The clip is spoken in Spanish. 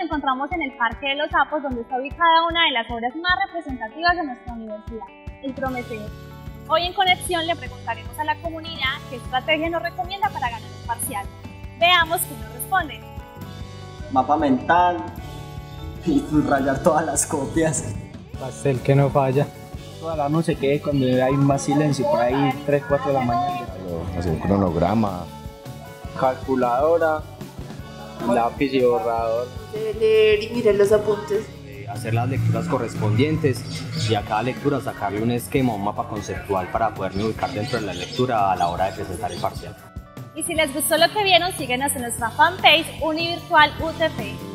encontramos en el Parque de los Sapos, donde está ubicada una de las obras más representativas de nuestra universidad, el Prometeo. Hoy en Conexión le preguntaremos a la comunidad qué estrategia nos recomienda para ganar el parcial. Veamos quién nos responde. Mapa mental y rayar todas las copias. Pastel que no falla. Toda la noche que cuando hay más silencio, por ahí 3, 4 de la mañana. Hacer un cronograma. Calculadora, lápiz y borrador. De leer y mirar los apuntes. hacer las lecturas correspondientes y a cada lectura sacarle un esquema, un mapa conceptual para poderme ubicar dentro de la lectura a la hora de presentar el parcial. Y si les gustó lo que vieron, síguenos en nuestra fanpage Univirtual UTP.